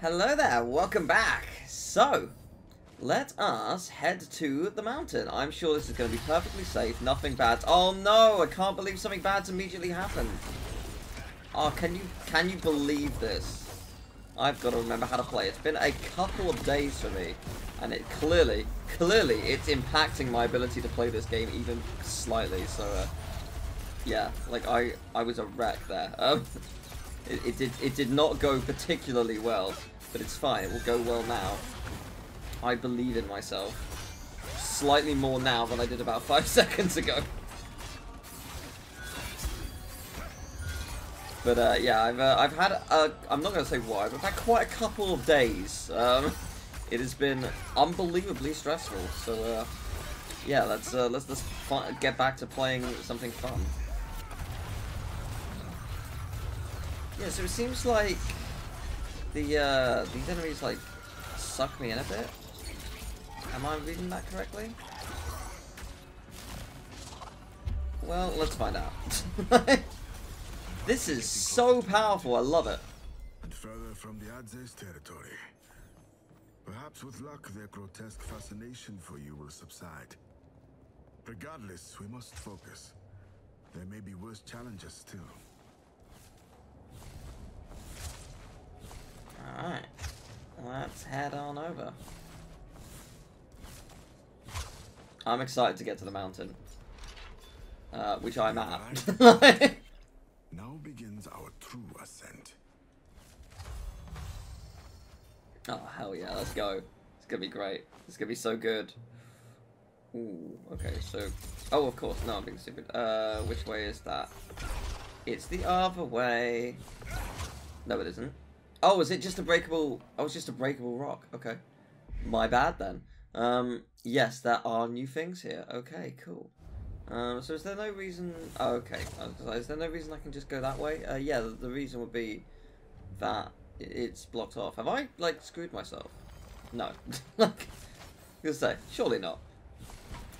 Hello there, welcome back. So, let us head to the mountain. I'm sure this is going to be perfectly safe, nothing bad. Oh no, I can't believe something bad's immediately happened. Oh, can you can you believe this? I've got to remember how to play. It's been a couple of days for me, and it clearly, clearly, it's impacting my ability to play this game even slightly. So, uh, yeah, like I, I was a wreck there. Um, it, it did, it did not go particularly well, but it's fine. It will go well now. I believe in myself slightly more now than I did about five seconds ago. But uh, yeah, I've uh, I've had a, I'm not gonna say why, but I've had quite a couple of days. Um, it has been unbelievably stressful. So uh, yeah, let's uh, let's let's get back to playing something fun. Yeah, so it seems like the uh, these enemies like suck me in a bit. Am I reading that correctly? Well, let's find out. This is so powerful, I love it. And further from the Adzes territory. Perhaps with luck, their grotesque fascination for you will subside. Regardless, we must focus. There may be worse challenges still. Alright. Let's head on over. I'm excited to get to the mountain. Uh, which I'm at. Now begins our true ascent. Oh, hell yeah, let's go. It's gonna be great. It's gonna be so good. Ooh, okay, so... Oh, of course, no, I'm being stupid. Uh, which way is that? It's the other way. No, it isn't. Oh, is it just a breakable... Oh, it's just a breakable rock. Okay. My bad, then. Um, yes, there are new things here. Okay, cool. Um, so is there no reason... Oh, okay. Is there no reason I can just go that way? Uh, yeah, the, the reason would be that it's blocked off. Have I, like, screwed myself? No. like, was say, surely not.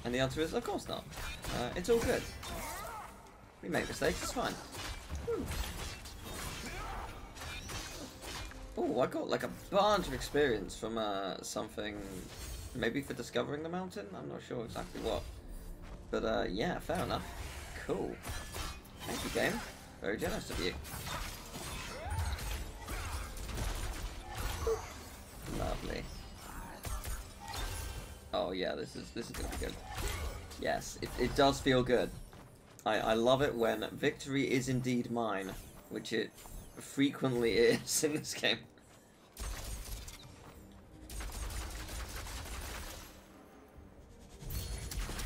And the answer is, of course not. Uh, it's all good. We make mistakes, it's fine. Oh, I got, like, a bunch of experience from uh, something... Maybe for discovering the mountain? I'm not sure exactly what. But uh, yeah, fair enough. Cool. Thank you, game. Very generous of you. Lovely. Oh yeah, this is this is gonna be good. Yes, it, it does feel good. I, I love it when victory is indeed mine, which it frequently is in this game.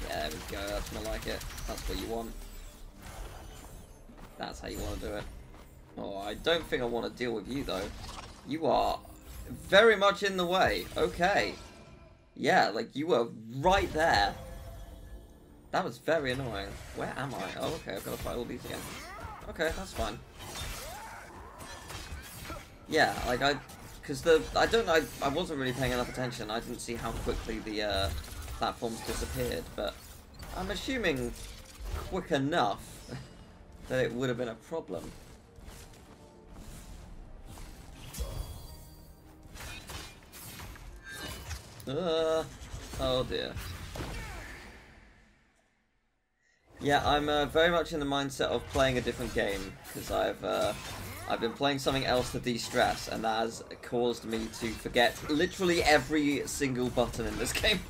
There we go, that's more like it. That's what you want. That's how you want to do it. Oh, I don't think I want to deal with you, though. You are very much in the way. Okay. Yeah, like, you were right there. That was very annoying. Where am I? Oh, okay, I've got to fight all these again. Okay, that's fine. Yeah, like, I... Because the... I don't I, I wasn't really paying enough attention. I didn't see how quickly the, uh platforms disappeared, but I'm assuming quick enough that it would have been a problem. Uh, oh dear. Yeah, I'm uh, very much in the mindset of playing a different game because I've uh, I've been playing something else to de-stress, and that has caused me to forget literally every single button in this game.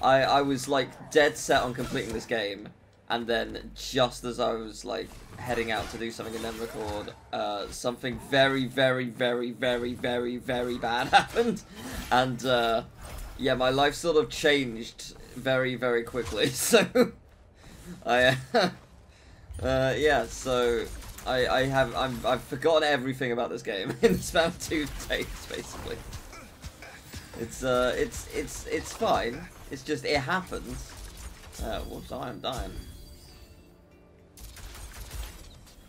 I, I was like dead set on completing this game, and then just as I was like heading out to do something and then record, uh, something very, very, very, very, very, very bad happened, and uh, yeah, my life sort of changed very, very quickly. So I, uh, yeah, so I, I have I'm, I've forgotten everything about this game in the span of two days, basically. It's uh, it's it's it's fine. It's just, it happens. Uh, whoops, I am dying.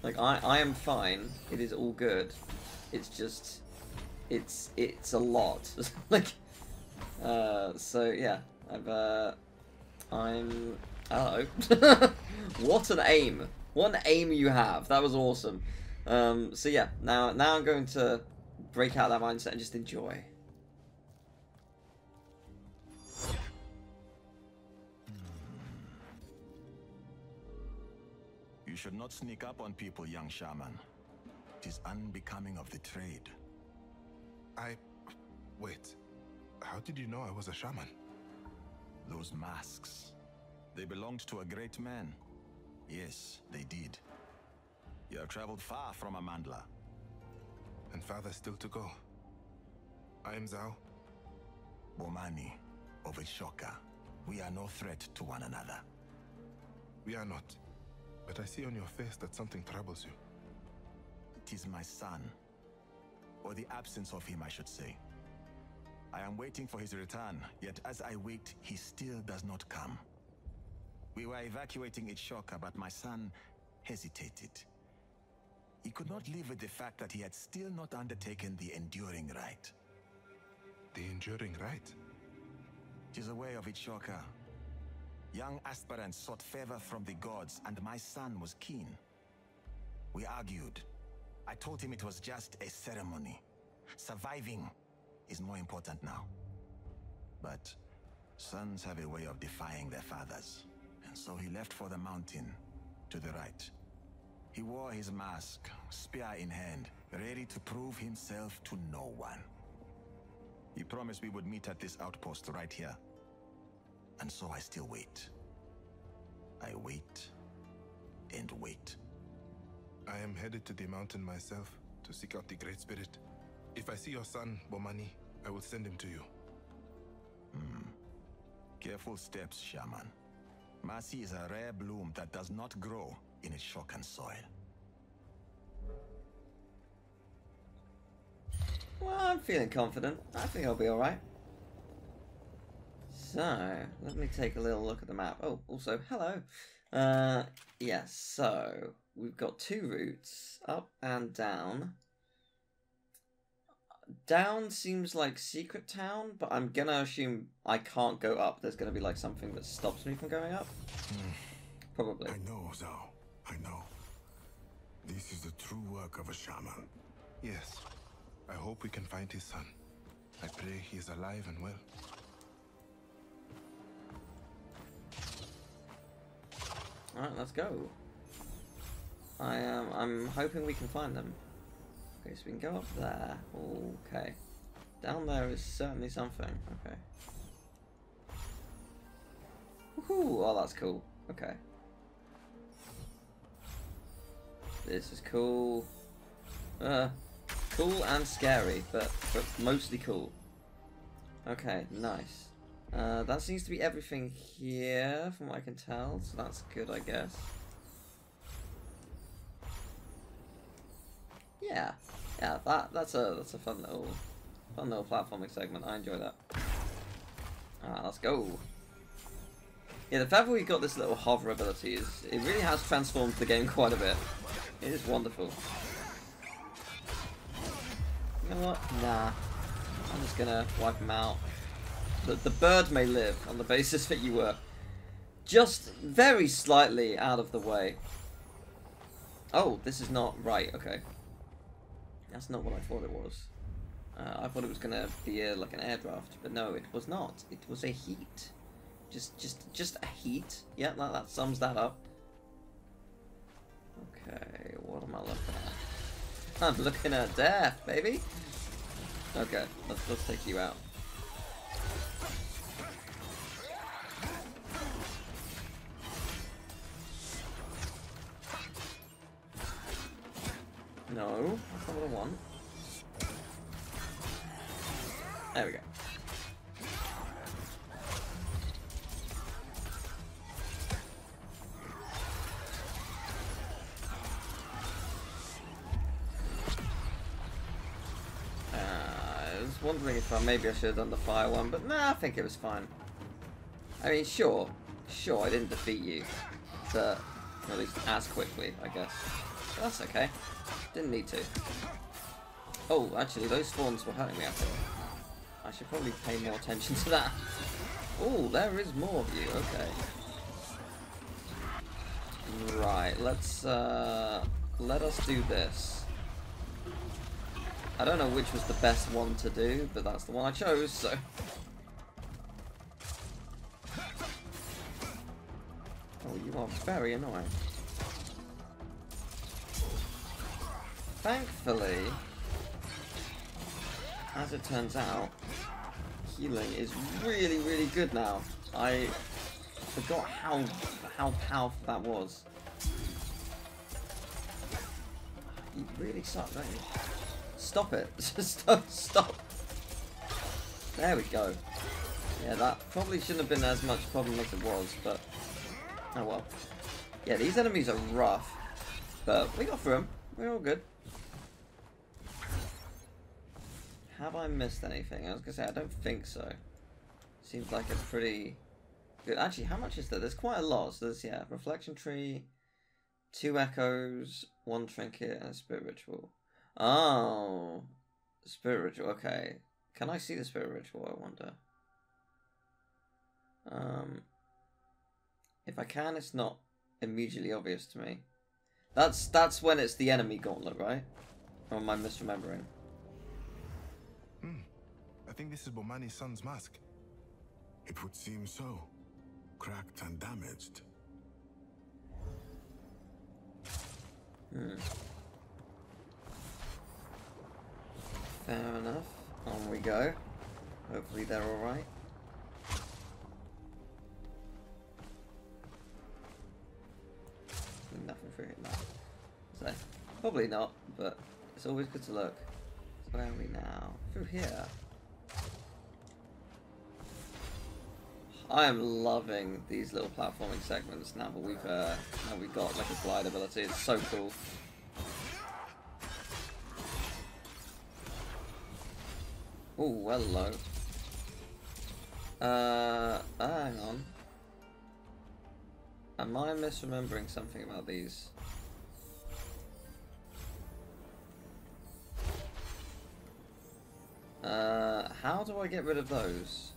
Like, I, I am fine. It is all good. It's just, it's, it's a lot. like, uh, so yeah, I've, uh, I'm, hello. what an aim. What an aim you have. That was awesome. Um, so yeah, now, now I'm going to break out that mindset and just enjoy. You should not sneak up on people, young shaman. It is unbecoming of the trade. I. Wait. How did you know I was a shaman? Those masks. They belonged to a great man. Yes, they did. You have traveled far from Amandla. And farther still to go. I am Zau. Bomani, of Ichoka. We are no threat to one another. We are not. But I see on your face that something troubles you. It is my son. Or the absence of him, I should say. I am waiting for his return, yet as I wait, he still does not come. We were evacuating Ichoka, but my son hesitated. He could not live with the fact that he had still not undertaken the enduring rite. The enduring rite? It is a way of Ichoka. Young aspirants sought favor from the gods, and my son was keen. We argued. I told him it was just a ceremony. Surviving is more important now. But sons have a way of defying their fathers. So he left for the mountain, to the right. He wore his mask, spear in hand, ready to prove himself to no one. He promised we would meet at this outpost right here. And so I still wait. I wait and wait. I am headed to the mountain myself to seek out the Great Spirit. If I see your son, Bomani, I will send him to you. Hmm. Careful steps, Shaman. Mercy is a rare bloom that does not grow in a Shokan soil. Well, I'm feeling confident. I think I'll be alright. So, let me take a little look at the map. Oh, also, hello. Uh, yes, yeah, so, we've got two routes, up and down. Down seems like Secret Town, but I'm gonna assume I can't go up. There's gonna be like something that stops me from going up. Hmm. Probably. I know, Zau. I know. This is the true work of a shaman. Yes. I hope we can find his son. I pray he is alive and well. Alright, let's go. I am I'm hoping we can find them. Okay, so we can go up there. Okay. Down there is certainly something. Okay. Woohoo! Oh, that's cool. Okay. This is cool. Uh, cool and scary, but, but mostly cool. Okay, nice. Uh, that seems to be everything here, from what I can tell, so that's good, I guess. Yeah, yeah, that that's a that's a fun little fun little platforming segment. I enjoy that. Ah, let's go. Yeah, the fact that we got this little hover ability is it really has transformed the game quite a bit. It is wonderful. You know what? Nah. I'm just gonna wipe him out. The, the bird may live on the basis that you were just very slightly out of the way. Oh, this is not right. Okay. That's not what I thought it was. Uh, I thought it was gonna be a, like an air draft, but no, it was not. It was a heat. Just, just, just a heat. Yeah, that, that sums that up. Okay, what am I looking at? I'm looking at death, baby. Okay, let's let's take you out. No, that's not what I want. There we go. Uh, I was wondering if I, maybe I should have done the fire one, but nah, I think it was fine. I mean, sure, sure, I didn't defeat you, but at least as quickly, I guess. But that's okay. Didn't need to. Oh, actually, those spawns were hurting me, I think. I should probably pay more attention to that. Oh, there is more of you, okay. Right, let's, uh, let us do this. I don't know which was the best one to do, but that's the one I chose, so... Oh, you are very annoying. Thankfully, as it turns out, healing is really, really good now. I forgot how how powerful that was. You really suck, don't you? Stop it. stop, stop. There we go. Yeah, that probably shouldn't have been as much problem as it was, but... Oh well. Yeah, these enemies are rough, but we got through them. We're all good. Have I missed anything? I was gonna say, I don't think so. Seems like a pretty good. Actually, how much is there? There's quite a lot. So there's, yeah, reflection tree, two echoes, one trinket, and a spirit ritual. Oh, spirit ritual. Okay, can I see the spirit ritual? I wonder. Um, if I can, it's not immediately obvious to me. That's that's when it's the enemy gauntlet, right? Or am I misremembering? I think this is Bomani's son's mask. It would seem so. Cracked and damaged. Hmm. Fair enough. On we go. Hopefully they're alright. Nothing for it now. So, probably not, but it's always good to look. So where are we now? Through here. I am loving these little platforming segments now that we've uh, now we've got like a glide ability. It's so cool. Oh, hello. Uh, hang on. Am I misremembering something about these? Uh, how do I get rid of those?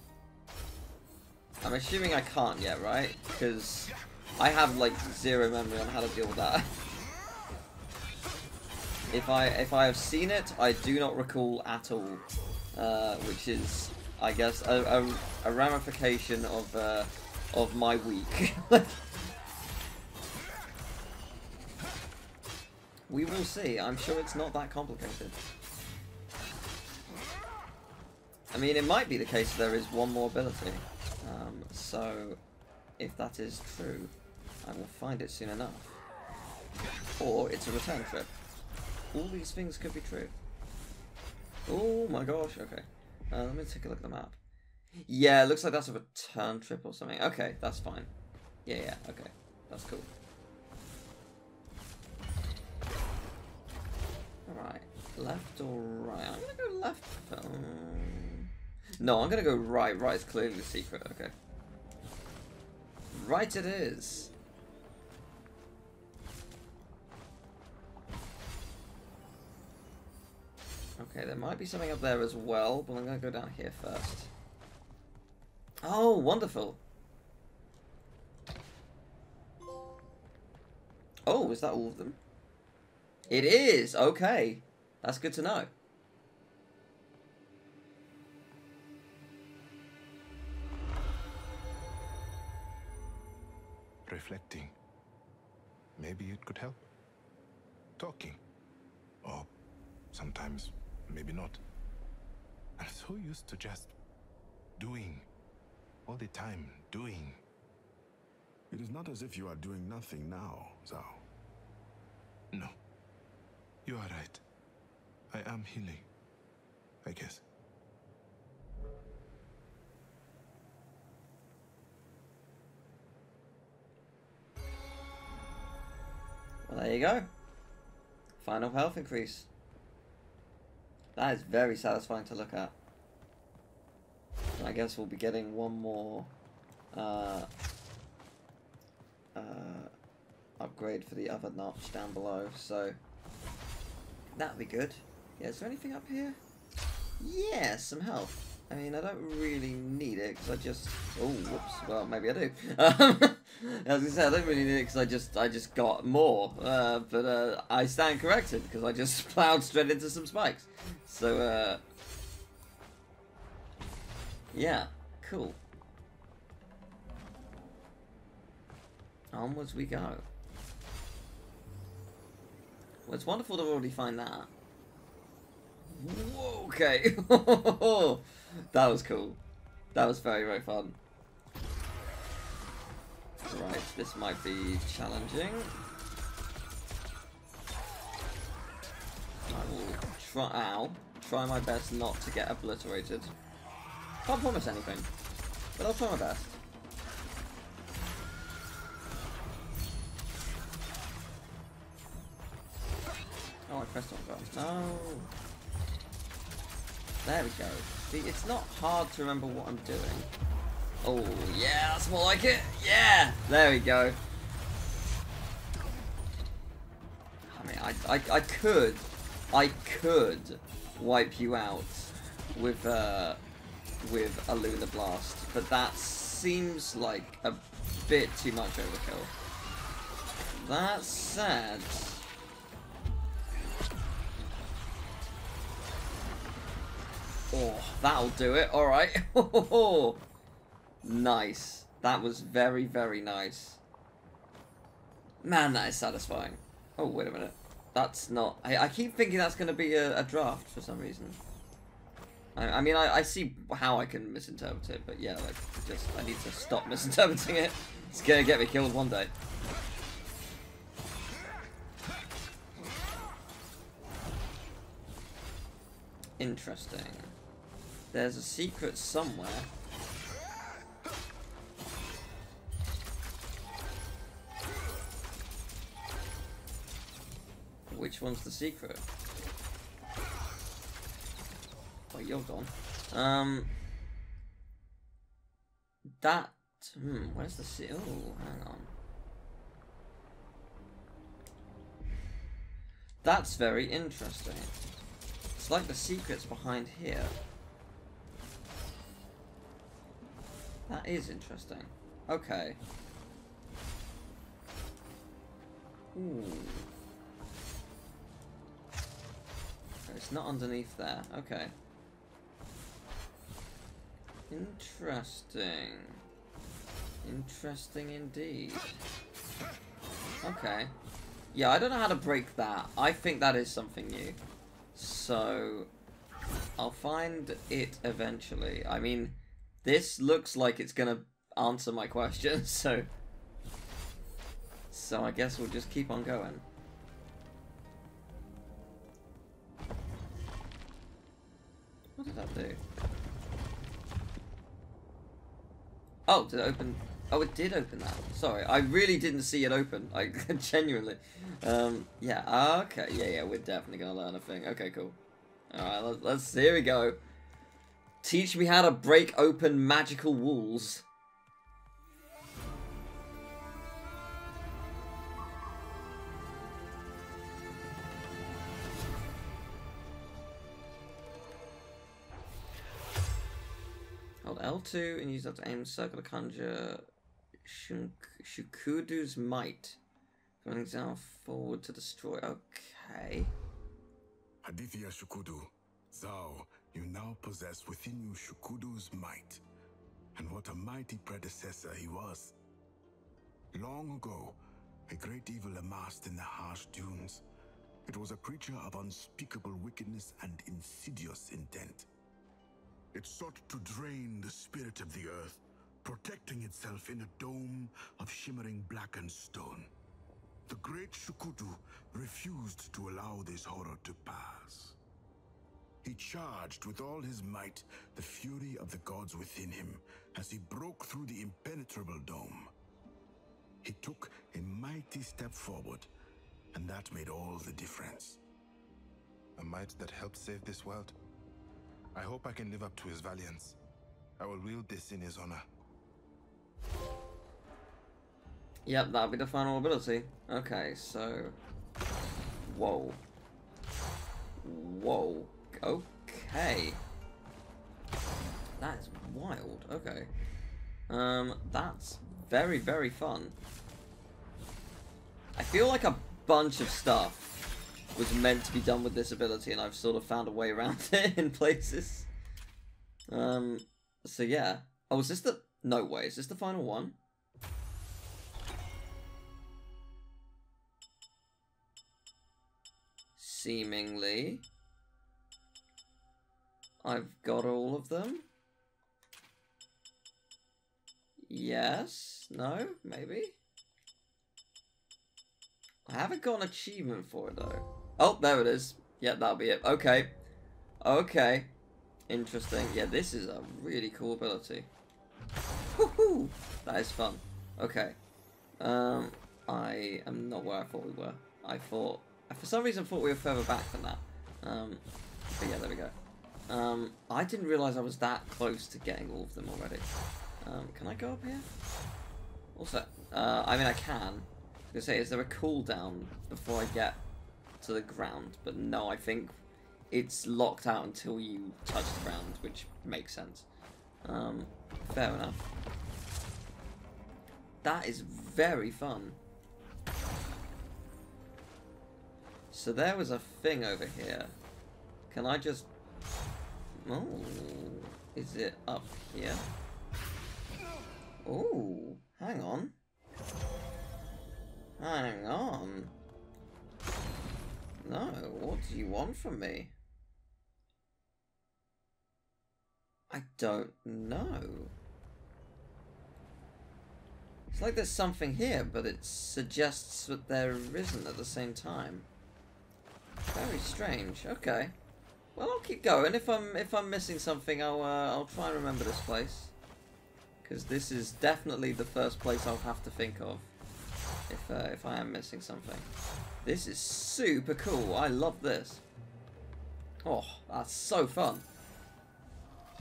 I'm assuming I can't yet, right? Because I have like zero memory on how to deal with that. if I if I have seen it, I do not recall at all, uh, which is, I guess, a, a, a ramification of uh, of my week. we will see. I'm sure it's not that complicated. I mean, it might be the case there is one more ability. Um, so, if that is true, I will find it soon enough. Or it's a return trip. All these things could be true. Oh my gosh, okay. Uh, let me take a look at the map. Yeah, it looks like that's a return trip or something. Okay, that's fine. Yeah, yeah, okay. That's cool. Alright, left or right? I'm gonna go left. Um, no, I'm gonna go right. Right is clearly the secret, okay. Right it is. Okay, there might be something up there as well, but I'm gonna go down here first. Oh, wonderful. Oh, is that all of them? It is! Okay. That's good to know. Reflecting. Maybe it could help. Talking. Or sometimes, maybe not. I'm so used to just doing. All the time, doing. It is not as if you are doing nothing now, Zau. No. You are right. I am healing. I guess. Well, there you go. Final health increase. That is very satisfying to look at. And I guess we'll be getting one more uh, uh, upgrade for the other notch down below, so that'll be good. Yeah, is there anything up here? Yeah, some health. I mean, I don't really need it, because I just... Oh, whoops. Well, maybe I do. I said, I don't really need it because I just I just got more, uh, but uh, I stand corrected because I just plowed straight into some spikes. So uh, yeah, cool. Onwards we go. Well, it's wonderful to already find that. Whoa, okay. that was cool. That was very, very fun. Right, this might be challenging. I will try, ow, try my best not to get obliterated. Can't promise anything, but I'll try my best. Oh, I pressed on first. Oh. There we go. See, it's not hard to remember what I'm doing. Oh, yeah, that's more like it. Yeah, there we go. I mean, I, I, I could, I could wipe you out with, uh, with a Lunar Blast, but that seems like a bit too much overkill. That said, Oh, that'll do it. Alright. nice. That was very, very nice. Man, that is satisfying. Oh, wait a minute. That's not... I, I keep thinking that's going to be a, a, draft for some reason. I, I mean, I, I see how I can misinterpret it, but yeah, like, just... I need to stop misinterpreting it. It's going to get me killed one day. Interesting. There's a secret somewhere. Which one's the secret? Oh, you're gone. Um, that. Hmm. Where's the se? Oh, hang on. That's very interesting. It's like the secret's behind here. That is interesting. Okay. Ooh. It's not underneath there. Okay. Interesting. Interesting indeed. Okay. Yeah, I don't know how to break that. I think that is something new. So, I'll find it eventually. I mean, this looks like it's gonna answer my question, so... So I guess we'll just keep on going. What did that do? Oh, did it open... Oh, it did open that. Sorry, I really didn't see it open. I genuinely. Um, yeah, okay. Yeah, yeah, we're definitely gonna learn a thing. Okay, cool. Alright, let's, let's... Here we go. Teach me how to break open magical walls. L2 and use that to aim circle to conjure Shunk Shukudu's might. Going down forward to destroy. Okay. Aditya Shukudu, Zau, you now possess within you Shukudu's might. And what a mighty predecessor he was. Long ago, a great evil amassed in the harsh dunes. It was a creature of unspeakable wickedness and insidious intent. It sought to drain the spirit of the earth, protecting itself in a dome of shimmering blackened stone. The great Shukudu refused to allow this horror to pass. He charged with all his might the fury of the gods within him as he broke through the impenetrable dome. He took a mighty step forward, and that made all the difference. A might that helped save this world. I hope I can live up to his valiance. I will wield this in his honor. Yep, that'll be the final ability. Okay, so... Whoa. Whoa. Okay. That is wild. Okay. Um, that's very, very fun. I feel like a bunch of stuff was meant to be done with this ability, and I've sort of found a way around it in places. Um, so yeah. Oh, is this the... No way, is this the final one? Seemingly. I've got all of them. Yes? No? Maybe? I haven't got an achievement for it though. Oh, there it is. Yeah, that'll be it. Okay. Okay. Interesting. Yeah, this is a really cool ability. Woohoo! That is fun. Okay. Um, I am not where I thought we were. I thought... I for some reason thought we were further back than that. Um, but yeah, there we go. Um, I didn't realise I was that close to getting all of them already. Um, can I go up here? Also, uh, I mean I can. I say, is there a cooldown before I get to the ground? But no, I think it's locked out until you touch the ground, which makes sense. Um, fair enough. That is very fun. So there was a thing over here. Can I just... Oh, is it up here? Oh, hang on. Hang on. No, what do you want from me? I don't know. It's like there's something here, but it suggests that there isn't at the same time. Very strange. Okay. Well, I'll keep going. If I'm if I'm missing something, I'll uh, I'll try and remember this place. Because this is definitely the first place I'll have to think of if uh, if I am missing something. This is super cool. I love this. Oh, that's so fun.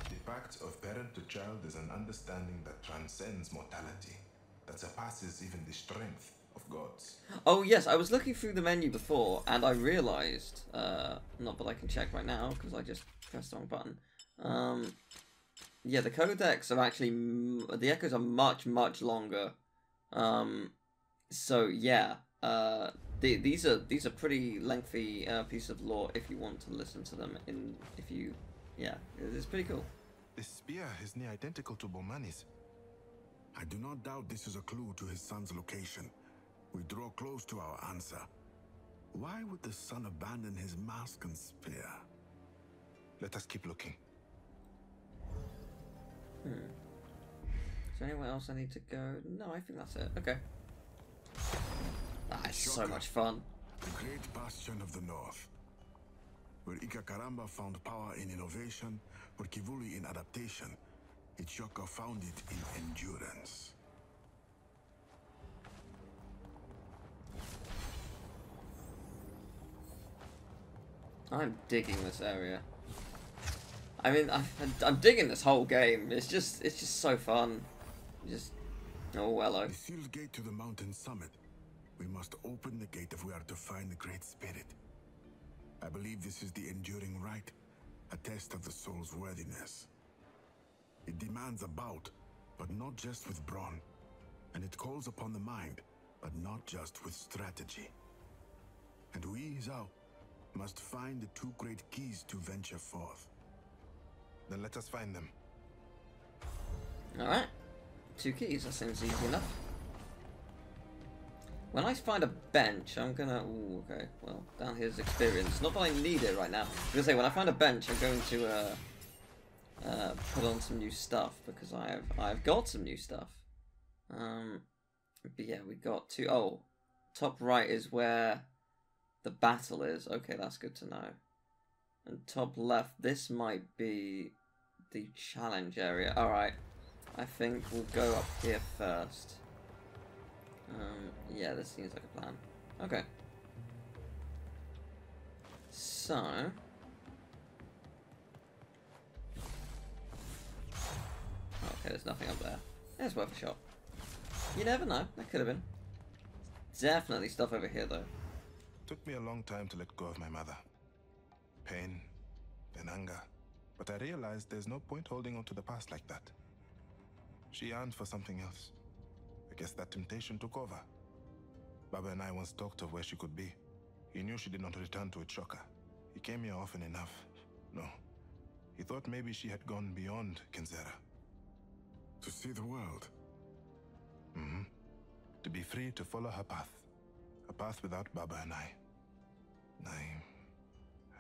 The pact of parent to child is an understanding that transcends mortality, that surpasses even the strength of gods. Oh yes, I was looking through the menu before, and I realised, uh, not that I can check right now because I just pressed the wrong button. Um, yeah, the codex are actually the echoes are much much longer. Um, so yeah, uh, the, these are these are pretty lengthy uh, pieces of lore if you want to listen to them. In if you, yeah, it's pretty cool. The spear is near identical to Bomani's. I do not doubt this is a clue to his son's location. We draw close to our answer. Why would the son abandon his mask and spear? Let us keep looking. Hmm. Is there anywhere else I need to go? No, I think that's it. Okay. Ah, that is so much fun. The great bastion of the north. Where Ikakaramba found power in innovation, where Kivuli in adaptation, Ichoka found it in endurance. I'm digging this area. I mean, I, I'm digging this whole game. It's just, it's just so fun. Just, oh hello. The sealed gate to the mountain summit. We must open the gate if we are to find the Great Spirit. I believe this is the enduring rite, a test of the soul's worthiness. It demands a bout, but not just with brawn. And it calls upon the mind, but not just with strategy. And we, Zau, must find the two great keys to venture forth. Then let us find them. Alright. Two keys, that seems easy enough. When I find a bench, I'm gonna... Ooh, okay. Well, down here's experience. Not that I need it right now. I'm gonna say, when I find a bench, I'm going to, uh... Uh, put on some new stuff, because I have, I've got some new stuff. Um, but yeah, we got two... Oh, top right is where the battle is. Okay, that's good to know. And top left, this might be the challenge area. Alright, I think we'll go up here first. Um, yeah, this seems like a plan. Okay. So... Okay, there's nothing up there. It's worth a shot. You never know, that could have been. Definitely stuff over here though. Took me a long time to let go of my mother. Pain, then anger. But I realized there's no point holding on to the past like that. She yearned for something else. I guess that temptation took over. Baba and I once talked of where she could be. He knew she did not return to Ichoka. He came here often enough. No. He thought maybe she had gone beyond Kenzera. To see the world. Mm-hmm. To be free to follow her path. A path without Baba and I. I...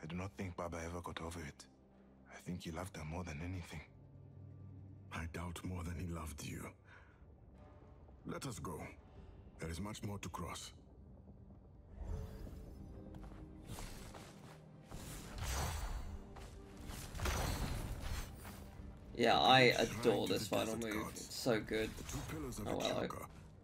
I do not think Baba ever got over it. I think he loved her more than anything. I doubt more than he loved you. Let us go. There is much more to cross. Yeah, I adore this final move. It's so good. The two pillars of Oh, well, I-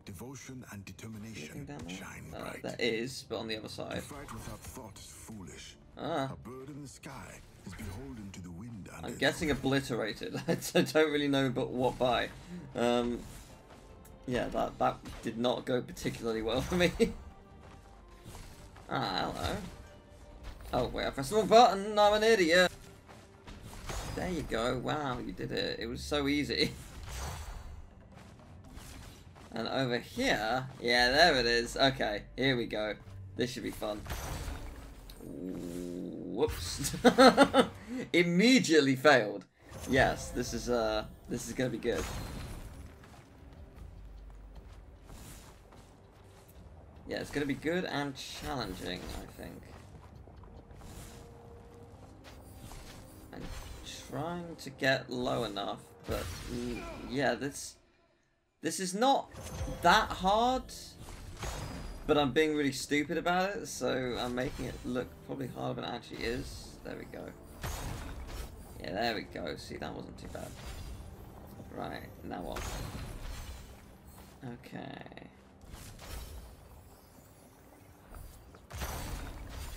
devotion and determination, down there? shine Uh, bright. there is, but on the other To side. fight without thought is foolish. Ah, A bird in the sky is beholden to the wind and I'm getting obliterated. I don't really know but what by. Um, yeah, that that did not go particularly well for me. ah, hello. Oh wait, I pressed the wrong button. I'm an idiot. There you go. Wow, you did it. It was so easy. And over here, yeah, there it is. Okay, here we go. This should be fun. Whoops. Immediately failed. Yes, this is uh this is gonna be good. Yeah, it's gonna be good and challenging, I think. I'm trying to get low enough, but yeah, this this is not that hard. But I'm being really stupid about it, so I'm making it look probably harder than it actually is. There we go. Yeah, there we go. See, that wasn't too bad. Right, now what? Okay.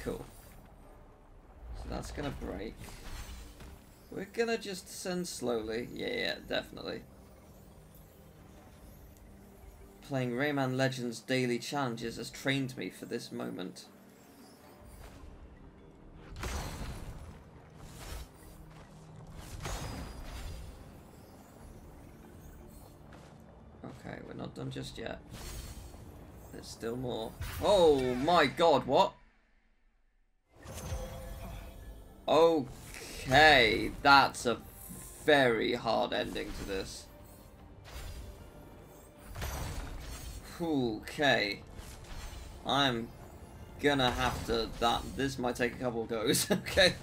Cool. So that's gonna break. We're gonna just send slowly. Yeah, yeah, definitely. Playing Rayman Legends daily challenges has trained me for this moment. Okay, we're not done just yet. There's still more. Oh my god, what? Okay, that's a very hard ending to this. Okay. I'm gonna have to that this might take a couple of goes, okay.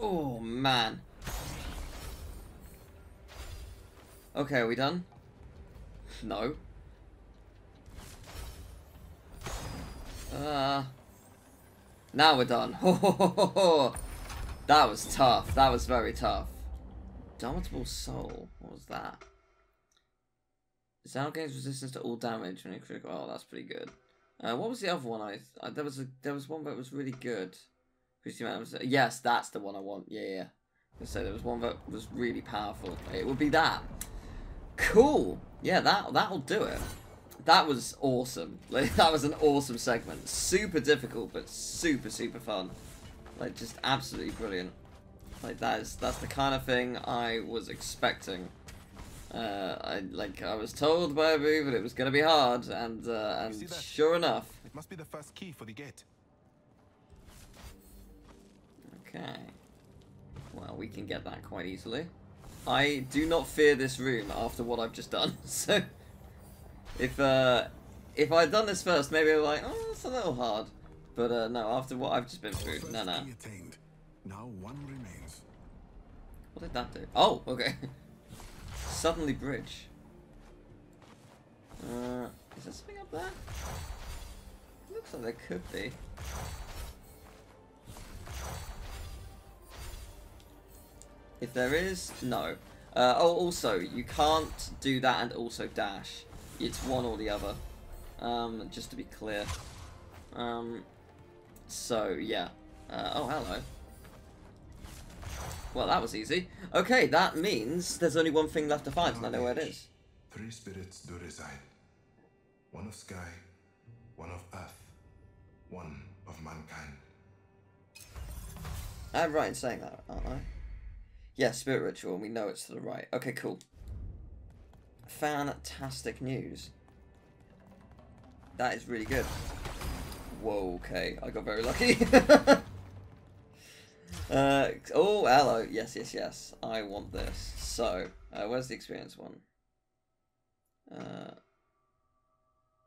Oh man. Okay, are we done? No. Uh now we're done. that was tough. That was very tough. Domitable Soul. What was that? Sound gains resistance to all damage when you critical. Oh, that's pretty good. Uh, what was the other one? I, I there was a there was one that was really good. Was yes, that's the one I want. Yeah, yeah. So there was one that was really powerful. It would be that. Cool. Yeah, that that'll do it. That was awesome. Like that was an awesome segment. Super difficult, but super super fun. Like just absolutely brilliant. Like that is that's the kind of thing I was expecting. Uh, I like I was told by Abu that it was gonna be hard, and uh, and sure enough. It must be the first key for the gate. Okay. Well, we can get that quite easily. I do not fear this room after what I've just done. So, if uh, if I'd done this first, maybe I'm like, oh, it's a little hard. But uh, no, after what I've just been through, no, no. attained. Now one remains. What did that do? Oh, okay. Suddenly bridge. Uh, is there something up there? Looks like there could be. If there is, no. Uh, oh, also, you can't do that and also dash. It's one or the other. Um, just to be clear. Um, so, yeah. Uh, oh, hello. Well, that was easy. Okay, that means there's only one thing left to find, and I know where it is. Three spirits do reside. One of sky, one of earth, one of mankind. I'm right in saying that, aren't I? Yeah, spirit ritual, we know it's to the right. Okay, cool. Fantastic news. That is really good. Whoa, okay, I got very lucky. uh, oh, hello. Yes, yes, yes. I want this. So, uh, where's the experience one? Uh,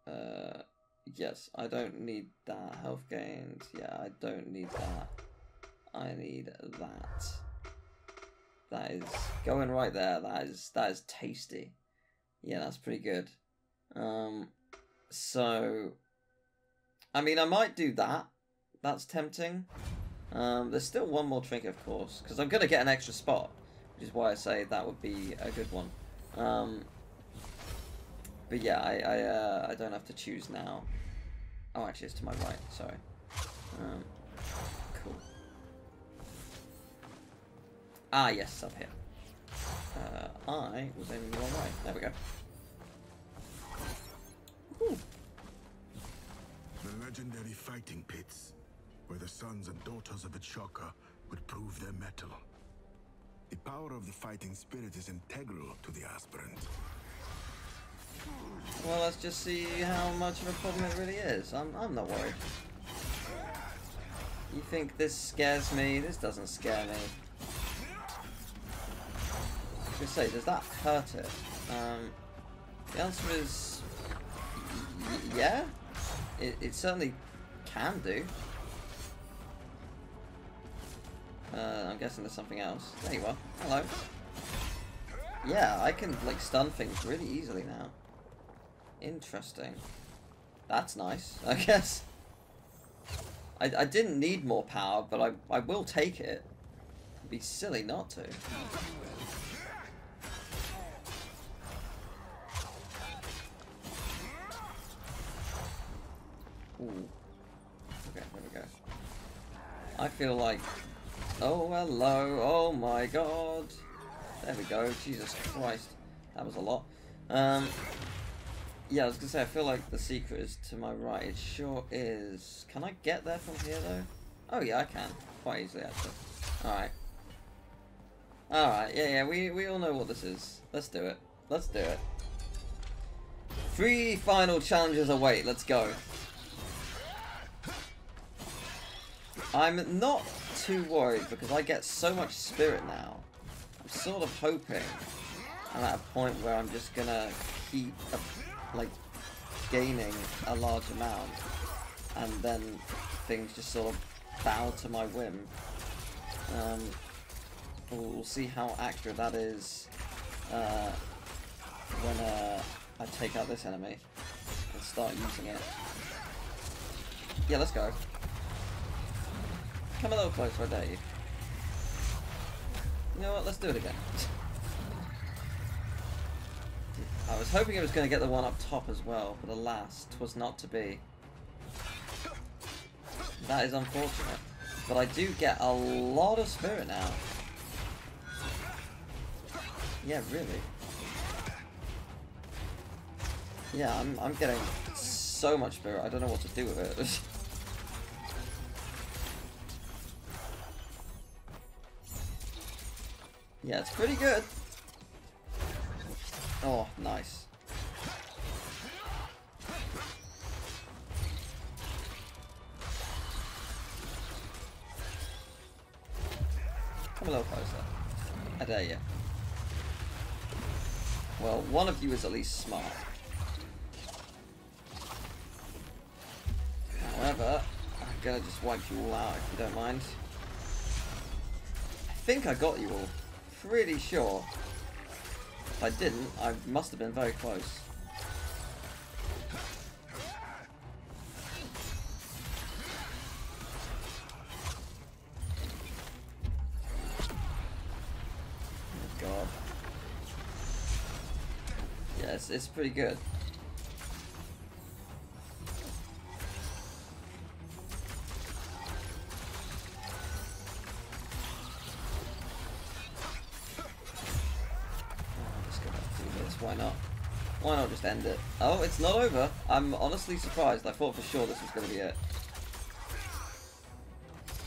uh, yes, I don't need that. Health gains. Yeah, I don't need that. I need that. That is going right there. That is that is tasty. Yeah, that's pretty good. Um, so, I mean, I might do that. That's tempting. Um, there's still one more trinket, of course, because I'm gonna get an extra spot, which is why I say that would be a good one. Um, but yeah, I I, uh, I don't have to choose now. Oh, actually, it's to my right. Sorry. Um, Ah, yes, up here. Uh, I was aiming the wrong way. There we go. Ooh. The legendary fighting pits, where the sons and daughters of Ichoka would prove their mettle. The power of the fighting spirit is integral to the aspirant. Well, let's just see how much of a problem it really is. I'm, I'm not worried. You think this scares me? This doesn't scare me. Was gonna say, does that hurt it? Um, the answer is yeah. It, it certainly can do. Uh, I'm guessing there's something else. There you are. Hello. Yeah, I can like stun things really easily now. Interesting. That's nice, I guess. I, I didn't need more power, but I, I will take it. It'd be silly not to. Ooh. Okay, there we go. I feel like... Oh, hello. Oh my god. There we go. Jesus Christ. That was a lot. Um, yeah, I was gonna say, I feel like the secret is to my right. It sure is. Can I get there from here, though? Oh, yeah, I can. Quite easily, actually. Alright. Alright, yeah, yeah, we, we all know what this is. Let's do it. Let's do it. Three final challenges await. Let's go. I'm not too worried because I get so much spirit now. I'm sort of hoping I'm at a point where I'm just gonna keep a, like gaining a large amount and then things just sort of bow to my whim. Um, we'll, we'll see how accurate that is uh, when uh, I take out this enemy and start using it. Yeah, let's go. Come a little closer, I dare you. You know what, let's do it again. I was hoping it was going to get the one up top as well, but alas, twas not to be. That is unfortunate. But I do get a lot of spirit now. Yeah, really. Yeah, I'm, I'm getting so much spirit, I don't know what to do with it. yeah, it's pretty good. Oh, nice. Come a little closer. I dare you. Well, one of you is at least smart. However, I'm gonna just wipe you all out if you don't mind. I think I got you all pretty sure. If I didn't, I must have been very close. Oh God. Yeah, it's, it's pretty good. Oh, it's not over. I'm honestly surprised. I thought for sure this was going to be it.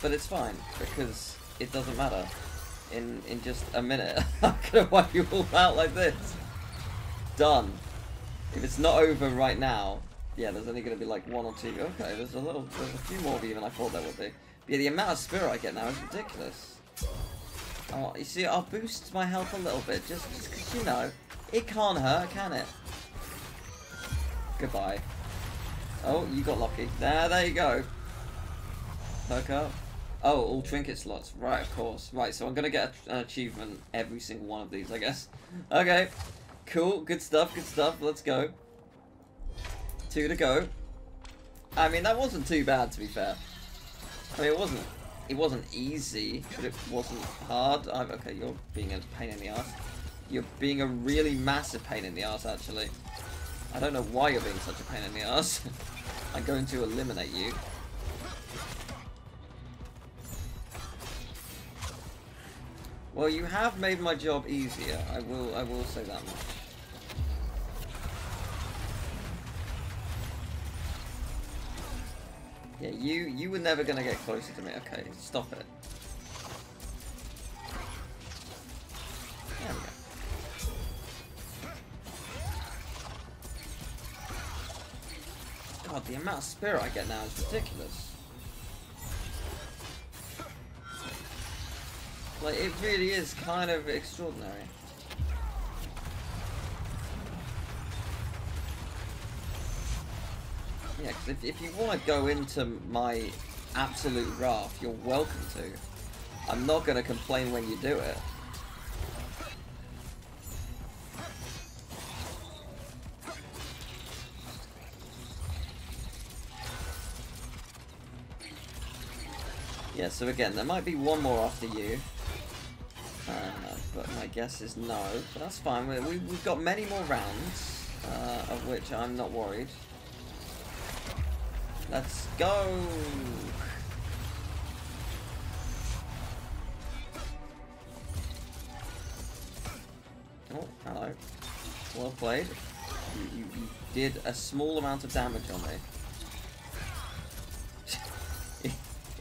But it's fine, because it doesn't matter. In in just a minute, I'm going to wipe you all out like this. Done. If it's not over right now, yeah, there's only going to be like one or two. Okay, there's a little, there's a few more of you than I thought there would be. But yeah, the amount of spirit I get now is ridiculous. Oh, you see, I'll boost my health a little bit, just just 'cause you know, it can't hurt, can it? Goodbye. Oh, you got lucky. There, there you go. Perk up. Oh, all trinket slots. Right, of course. Right, so I'm gonna get an achievement every single one of these, I guess. Okay. Cool. Good stuff. Good stuff. Let's go. Two to go. I mean, that wasn't too bad, to be fair. I mean, it wasn't. It wasn't easy, but it wasn't hard. i okay, you're being a pain in the ass. You're being a really massive pain in the ass, actually. I don't know why you're being such a pain in the ass. I'm going to eliminate you. Well, you have made my job easier. I will. I will say that much. Yeah, you you were never gonna get closer to me. Okay, stop it. Amount of spirit I get now is ridiculous. Like, it really is kind of extraordinary. Yeah, because if, if you want to go into my absolute wrath, you're welcome to. I'm not going to complain when you do it. So again, there might be one more after you. Uh, but my guess is no. But that's fine. We, we, we've got many more rounds, uh, of which I'm not worried. Let's go! Oh, hello. Well played. You, you, you did a small amount of damage on me.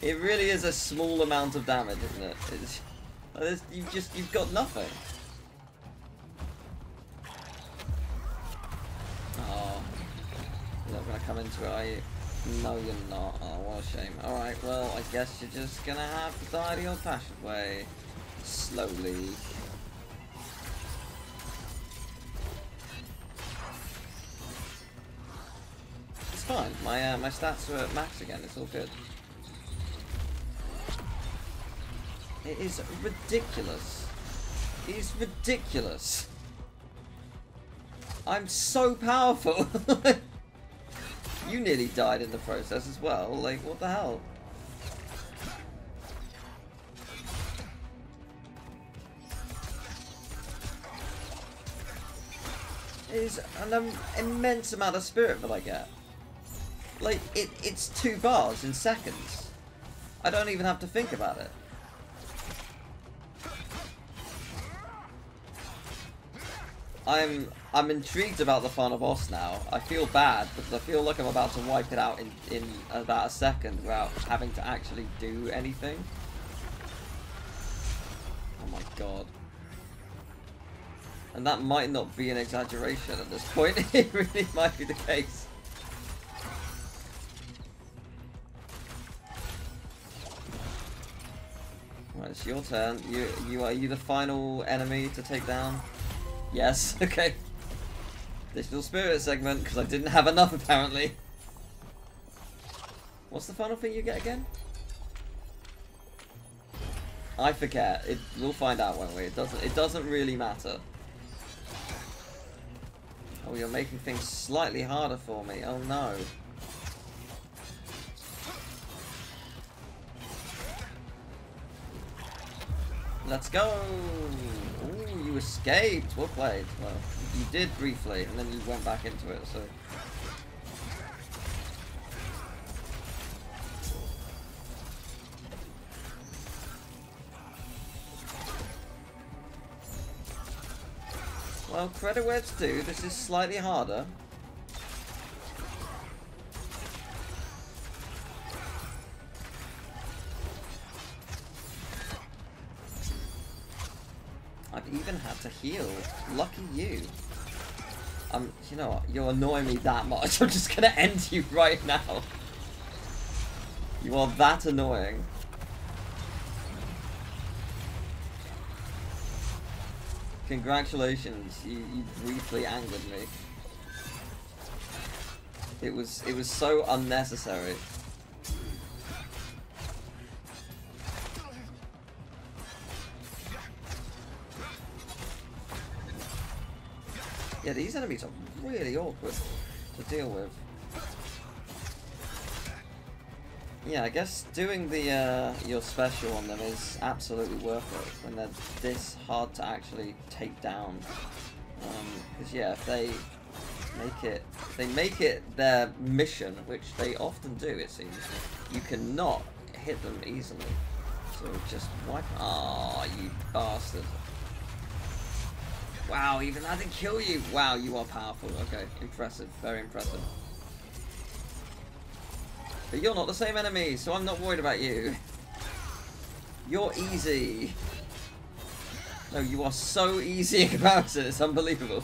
It really is a small amount of damage, isn't it? It's, you've just, you've got nothing. Oh. You're not gonna come into it, are you? No, you're not. Oh, what a shame. Alright, well, I guess you're just gonna have to die the old-fashioned way. Slowly. It's fine. My, uh, my stats are at max again. It's all good. It is ridiculous. It is ridiculous. I'm so powerful. you nearly died in the process as well. Like, what the hell? Is an um, immense amount of spirit that I get. Like, it, it's two bars in seconds. I don't even have to think about it. I'm I'm intrigued about the final boss now. I feel bad because I feel like I'm about to wipe it out in, in about a second without having to actually do anything. Oh my god. And that might not be an exaggeration at this point. it really might be the case. Right, it's your turn. You you are you the final enemy to take down? Yes, okay. Additional spirit segment, because I didn't have enough apparently. What's the final thing you get again? I forget. It we'll find out, won't we? It doesn't it doesn't really matter. Oh, you're making things slightly harder for me. Oh no. Let's go! Ooh, you escaped. Well played. Well, you did briefly, and then you went back into it, so... Well, credit where it's due. This is slightly harder. Even had to heal. Lucky you. Um, you know what? You're annoying me that much. I'm just gonna end you right now. You are that annoying. Congratulations, you, you briefly angered me. It was it was so unnecessary. Yeah, these enemies are really awkward to deal with. Yeah, I guess doing the uh, your special on them is absolutely worth it when they're this hard to actually take down. Because um, yeah, if they make it, they make it their mission, which they often do, it seems, you cannot hit them easily. So just wipe. Ah, oh, you bastard! Wow, even that didn't kill you. Wow, you are powerful. Okay, impressive, very impressive. But you're not the same enemy, so I'm not worried about you. You're easy. No, you are so easy in comparison, it's unbelievable.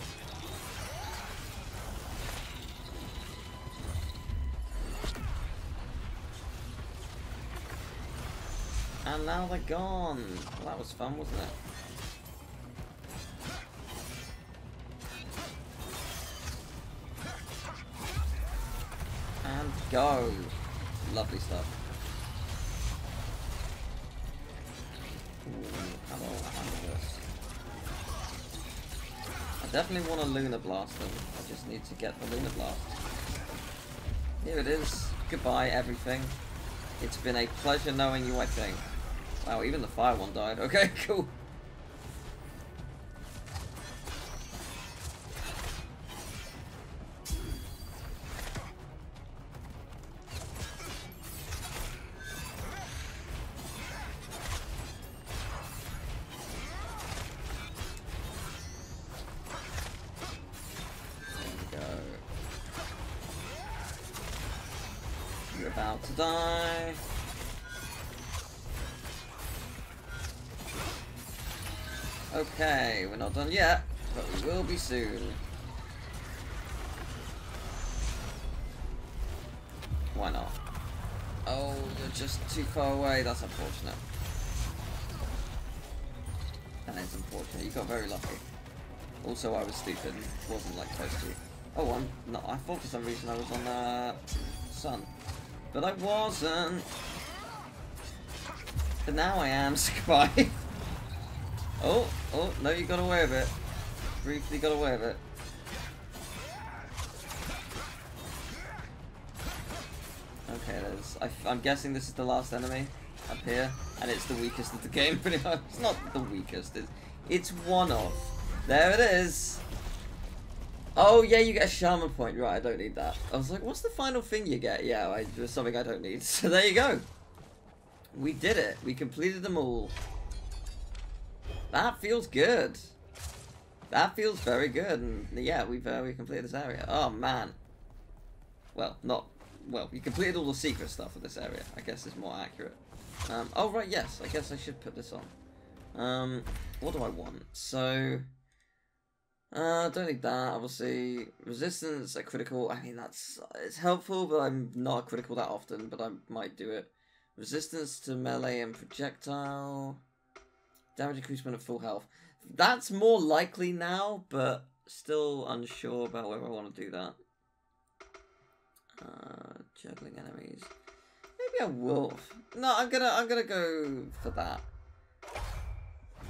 And now they're gone. Well, that was fun, wasn't it? And go. Lovely stuff. Ooh, do I? Definitely want a Lunar Blast. I just need to get the Lunar Blast. Here it is. Goodbye, everything. It's been a pleasure knowing you, I think. Wow, even the fire one died. Okay, cool. Done yet, but we will be soon. Why not? Oh, you're just too far away. That's unfortunate. That is unfortunate. You got very lucky. Also, I was stupid and wasn't like close to you. Oh, I'm not. I thought for some reason I was on uh, Sun. But I wasn't. But now I am. Goodbye. Oh, oh, no, you got away with it. Briefly got away with it. Okay, there's. I, I'm guessing this is the last enemy up here, and it's the weakest of the game, pretty much. It's not the weakest, it's, it's one of. There it is! Oh, yeah, you get a Shaman point. Right, I don't need that. I was like, what's the final thing you get? Yeah, I, there's something I don't need. So there you go. We did it. We completed them all. That feels good. That feels very good. And yeah, we've uh, we completed this area. Oh man. Well, not well. you completed all the secret stuff of this area. I guess is more accurate. Um, oh right, yes. I guess I should put this on. Um, what do I want? So. Uh, don't need that, obviously. Resistance, a critical, I mean, that's, it's helpful, but I'm not critical that often, but I might do it. Resistance to melee and projectile. Damage increase when at full health. That's more likely now, but still unsure about whether I want to do that. Uh, juggling enemies. Maybe a wolf. No, I'm gonna I'm gonna go for that.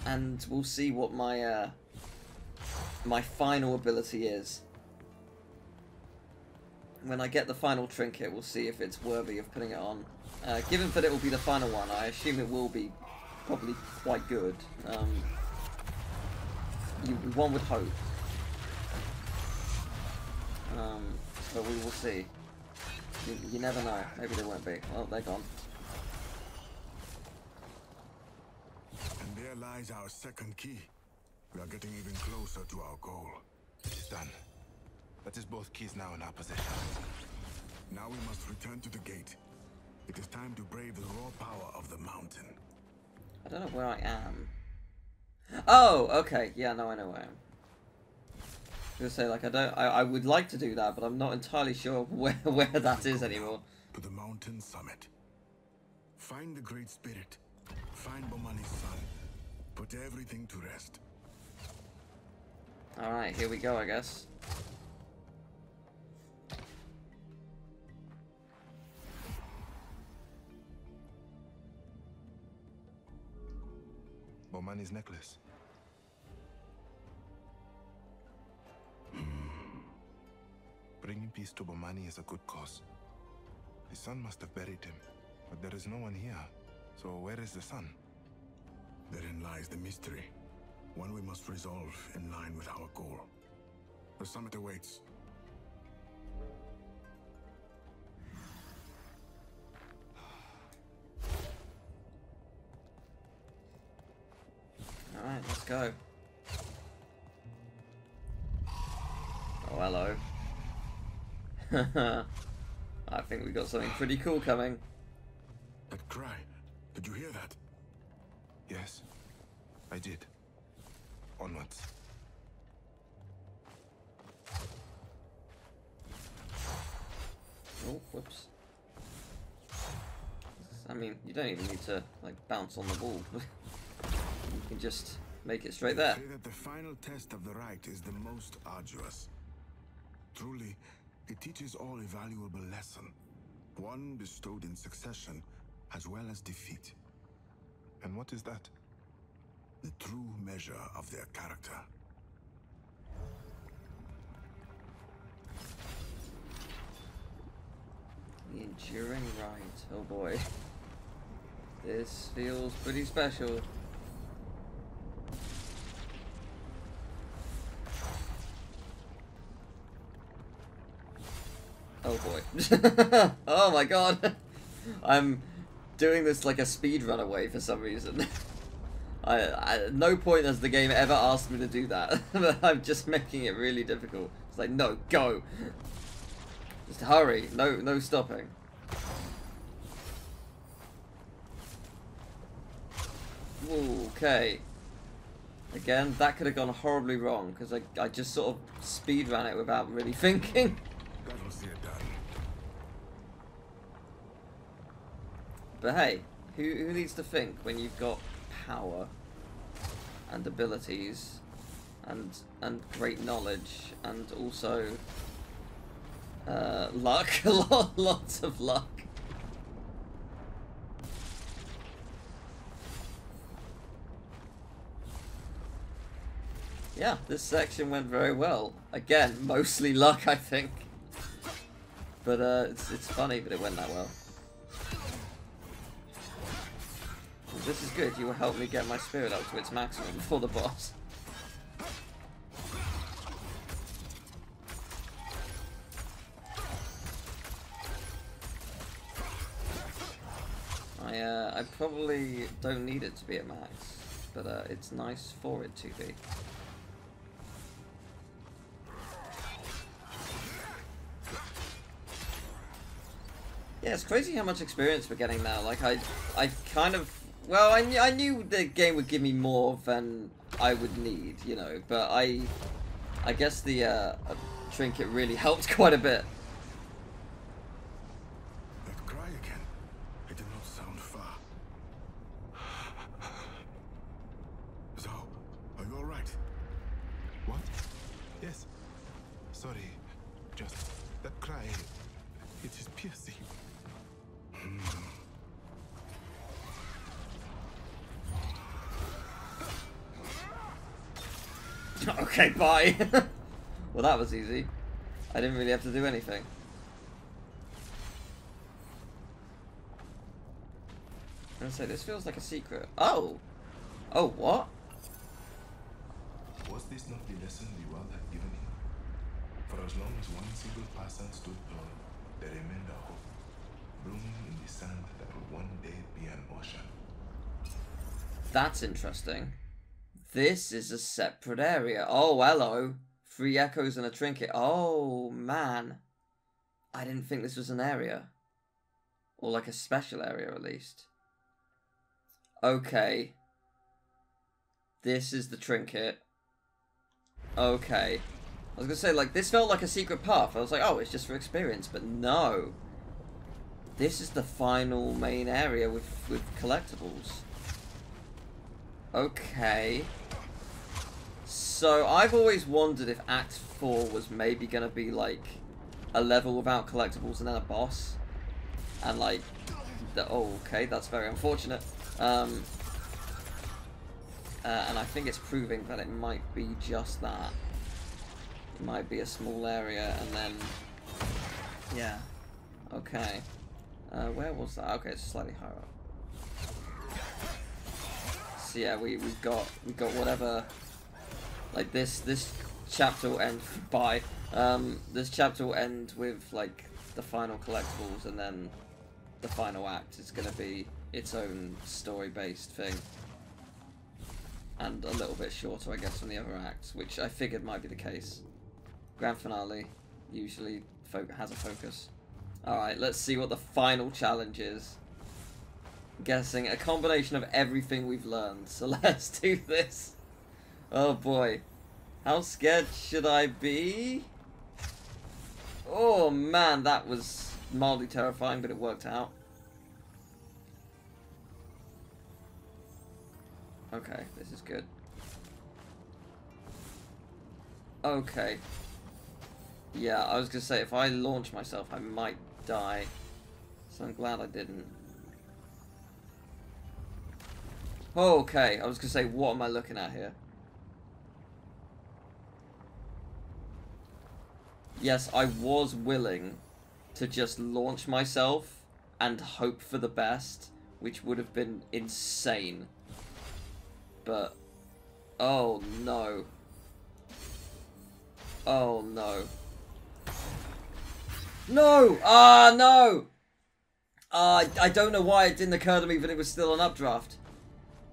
And we'll see what my uh my final ability is. When I get the final trinket, we'll see if it's worthy of putting it on. Uh, given that it will be the final one, I assume it will be probably quite good. Um, You, one would hope. Um, but we will see. You, you never know. Maybe they won't be. Well, they're gone. And there lies our second key. We are getting even closer to our goal. It is done. That is both keys now in our possession. Now we must return to the gate. It is time to brave the raw power of the mountain. I don't know where I am. Oh, okay. Yeah, no, I know where I am. I was say like I don't. I, I would like to do that, but I'm not entirely sure where where that is anymore. To the mountain summit. Find the Great Spirit. Find Bomani's son. Put everything to rest. All right, here we go. I guess. Bomani's necklace. Hmm. Bringing peace to Bomani is a good cause. The son must have buried him, but there is no one here. So where is the son? Therein lies the mystery. One we must resolve in line with our goal. The summit awaits. All right, let's go. Oh, hello. I think we got something pretty cool coming. That cry. Did you hear that? Yes, I did. Onwards. Oh, whoops. I mean, you don't even need to like bounce on the ball. you can just make it straight there. Say that the final test of the rite is the most arduous. Truly, it teaches all a valuable lesson. One bestowed in succession as well as defeat. And what is that? The true measure of their character. The enduring rite. Oh boy. This feels pretty special. Oh boy. oh my god. I'm doing this like a speed run away for some reason. I, I, no point has the game ever asked me to do that. I'm just making it really difficult. It's like, no, go. Just hurry. No, no stopping. Okay. Again, that could have gone horribly wrong because I, I just sort of speed ran it without really thinking. But hey, who, who needs to think when you've got power and abilities and and great knowledge and also uh, luck, lots of luck. Yeah, this section went very well. Again, mostly luck, I think. But uh, it's, it's funny that it went that well. Well, this is good. You will help me get my spirit up to its maximum before the boss. I uh, I probably don't need it to be at max, but uh, it's nice for it to be. Yeah, it's crazy how much experience we're getting now. Like, I, I kind of, well, I, knew- I knew the game would give me more than I would need, you know, but I, I guess the uh, uh, trinket really helped quite a bit. Bye. well, that was easy. I didn't really have to do anything. I'm gonna say this feels like a secret. Oh, oh, what? What Was this not the lesson the world had given him? For as long as one single person stood tall, there remained a hope, blooming in the sand that would one day be an ocean. That's interesting. This is a separate area. Oh, hello. Three echoes and a trinket. Oh, man. I didn't think this was an area. Or like a special area, at least. Okay. This is the trinket. Okay. I was gonna say, like, this felt like a secret path. I was like, oh, it's just for experience. But no. This is the final main area with, with collectibles. Okay. So, I've always wondered if Act 4 was maybe going to be, like, a level without collectibles and then a boss. And, like, the, oh, okay, that's very unfortunate. Um, uh, and I think it's proving that it might be just that. It might be a small area, and then... Yeah. Okay. Uh, where was that? Okay, it's slightly higher up. So yeah, we we got we got whatever. Like this this chapter will end by um this chapter will end with like the final collectibles, and then the final act is going to be its own story based thing. And a little bit shorter, I guess, than the other acts, which I figured might be the case. Grand finale usually has a focus. Alright, let's see what the final challenge is. Guessing a combination of everything we've learned, so let's do this. Oh boy. How scared should I be? Oh man, that was mildly terrifying, but it worked out. Okay, this is good. Okay. Yeah, I was gonna say, if I launch myself, I might die. So I'm glad I didn't. Okay, I was gonna say, what am I looking at here? Yes, I was willing to just launch myself and hope for the best, which would have been insane. But, oh no. Oh no. No! Ah, no! Uh, I don't know why it didn't occur to me that it was still an updraft.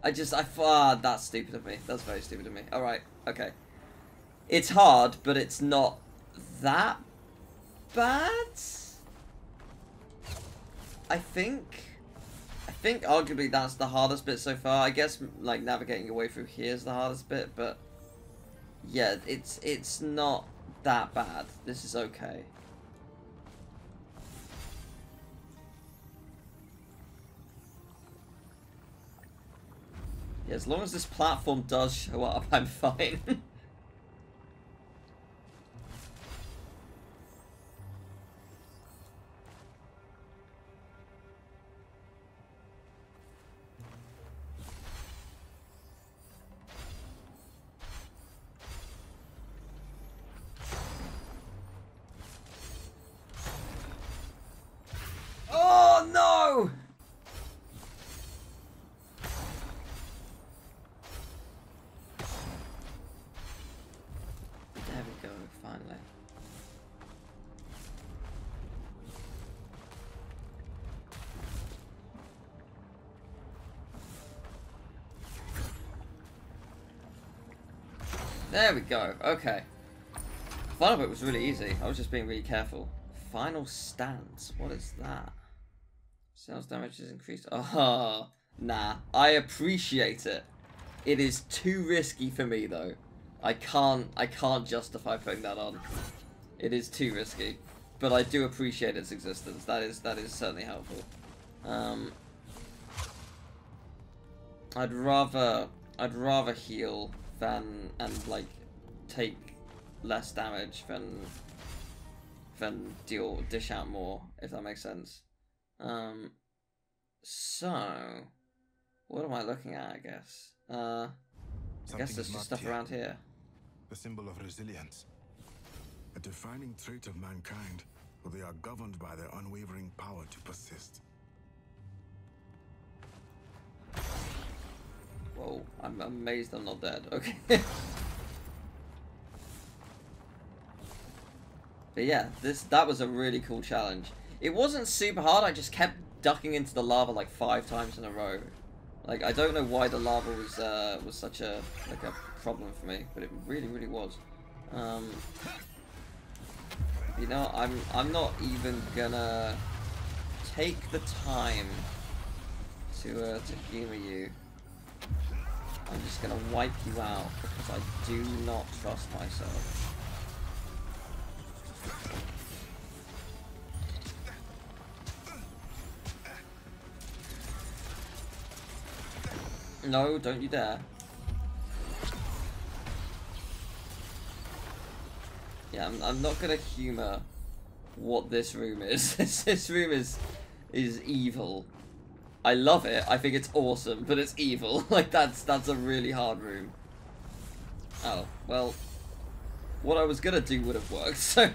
I just, I, ah, that's stupid of me. That's very stupid of me. Alright, okay. It's hard, but it's not that bad? I think. I think arguably that's the hardest bit so far. I guess like navigating your way through here is the hardest bit, but yeah, it's it's not that bad. This is okay. Yeah, as long as this platform does show up, I'm fine. There we go. Okay. Final bit was really easy. I was just being really careful. Final stance. What is that? Sales damage is increased. Oh, nah. I appreciate it. It is too risky for me though. I can't. I can't justify putting that on. It is too risky, but I do appreciate its existence. That is that is certainly helpful. Um, I'd rather I'd rather heal than and like take less damage than than deal dish out more, if that makes sense. Um so what am I looking at I guess? Uh I guess there's just stuff here. around here. The symbol of resilience. A defining trait of mankind, for they are governed by their unwavering power to persist. Oh, I'm amazed I'm not dead. Okay. but yeah, this that was a really cool challenge. It wasn't super hard, I just kept ducking into the lava like five times in a row. Like, I don't know why the lava was uh, was such a like a problem for me, but it really, really was. Um, you know, I'm I'm not even gonna take the time to uh, to humor you. I'm just gonna wipe you out because I do not trust myself. No, don't you dare. Yeah, I'm, I'm not gonna humor what this room is. this room is is evil. I love it. I think it's awesome, but it's evil. like that's that's a really hard room. Oh well, what I was gonna do would have worked. So,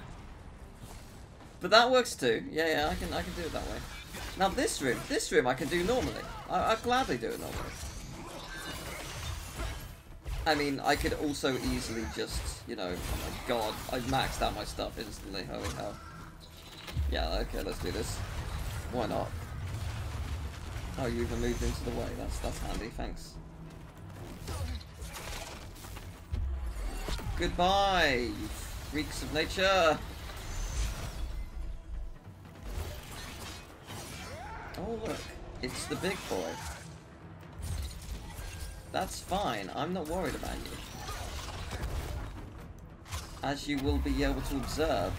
but that works too. Yeah, yeah, I can I can do it that way. Now this room, this room I can do normally. I, I'd gladly do it normally. I mean, I could also easily just, you know, oh my god, I've maxed out my stuff instantly, holy hell. Yeah, okay, let's do this. Why not? Oh, you even moved into the way, that's, that's handy, thanks. Goodbye, you freaks of nature! Oh look, it's the big boy. That's fine. I'm not worried about you. As you will be able to observe,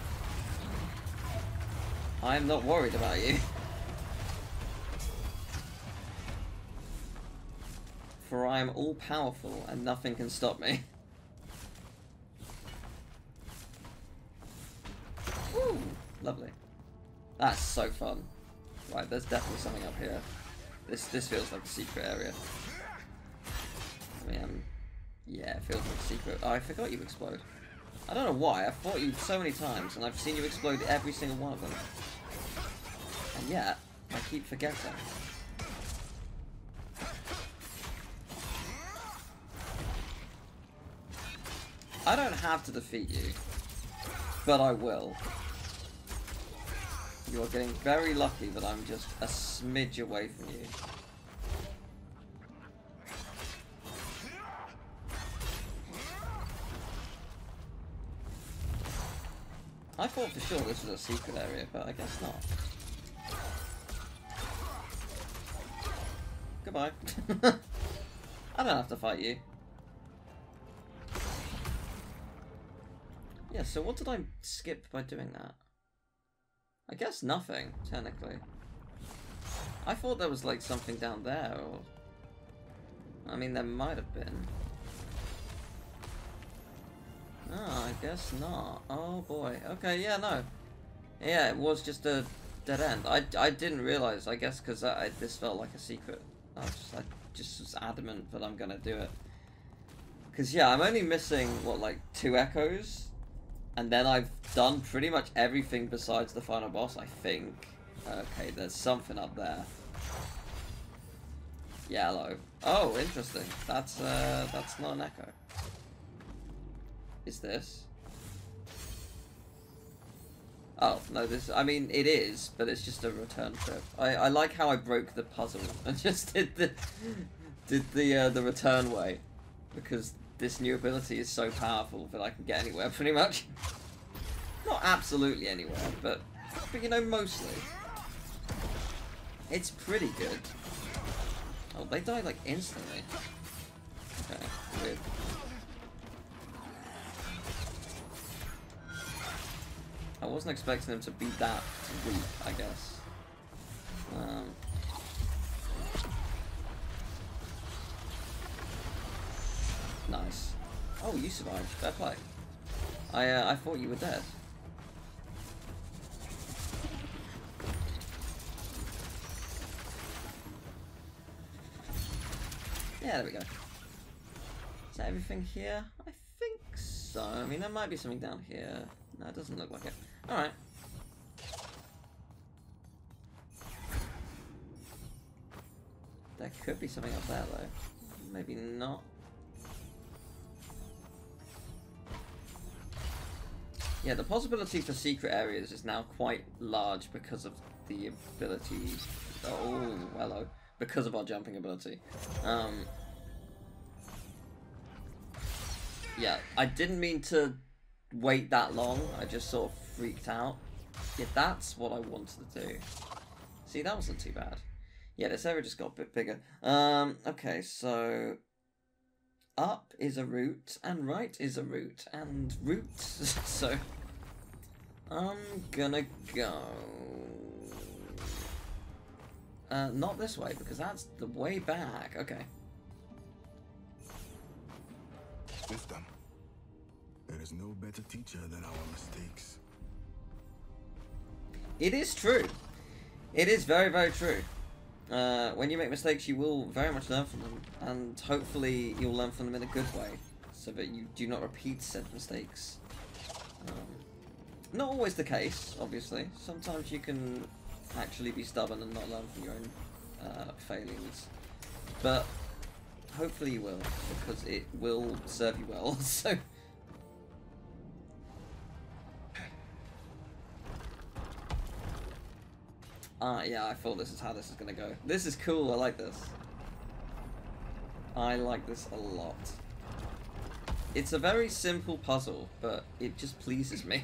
I'm not worried about you. For I am all powerful and nothing can stop me. Woo! Lovely. That's so fun. Right, there's definitely something up here. This this feels like a secret area. I mean, um, yeah, it feels like a secret. Oh, I forgot you explode. I don't know why, I've fought you so many times, and I've seen you explode every single one of them. And yet, I keep forgetting. I don't have to defeat you, but I will. You are getting very lucky that I'm just a smidge away from you. I thought for sure this was a secret area, but I guess not. Goodbye. I don't have to fight you. Yeah, so what did I skip by doing that? I guess nothing, technically. I thought there was like something down there, or... I mean, there might have been. Oh, I guess not. Oh boy. Okay, yeah, no. Yeah, it was just a dead end. I, I didn't realize, I guess, because this felt like a secret. I, was just, I just was adamant that I'm going to do it. Because, yeah, I'm only missing, what, like, two echoes? And then I've done pretty much everything besides the final boss, I think. Okay, there's something up there. Yellow. Oh, interesting. That's, uh, that's not an echo is this? Oh, no, this, I mean, it is, but it's just a return trip. I, I like how I broke the puzzle and just did the, did the, uh, the return way. Because this new ability is so powerful that I can get anywhere, pretty much. Not absolutely anywhere, but, but you know, mostly. It's pretty good. Oh, they die, like, instantly. Okay, weird. I wasn't expecting them to be that weak, I guess. Um, nice. Oh, you survived. Fair play. I, uh, I thought you were dead. Yeah, there we go. Is that everything here? I think so. I mean, there might be something down here. No, it doesn't look like it. Alright. There could be something up there though. Maybe not. Yeah, the possibility for secret areas is now quite large because of the ability. Oh, hello. Because of our jumping ability. Um, yeah, I didn't mean to wait that long. I just sort of freaked out. Yeah, that's what I wanted to do. See, that wasn't too bad. Yeah, this area just got a bit bigger. Um, okay, so up is a root, and right is a root, and route. so I'm gonna go. Uh, not this way because that's the way back. Okay. Wisdom. There is no better teacher than our mistakes. It is true. It is very, very true. Uh, when you make mistakes, you will very much learn from them, and hopefully you'll learn from them in a good way, so that you do not repeat said mistakes. Um, not always the case, obviously. Sometimes you can actually be stubborn and not learn from your own uh, failings, but hopefully you will, because it will serve you well. so. Ah, yeah, I thought this is how this is gonna go. This is cool, I like this. I like this a lot. It's a very simple puzzle, but it just pleases me.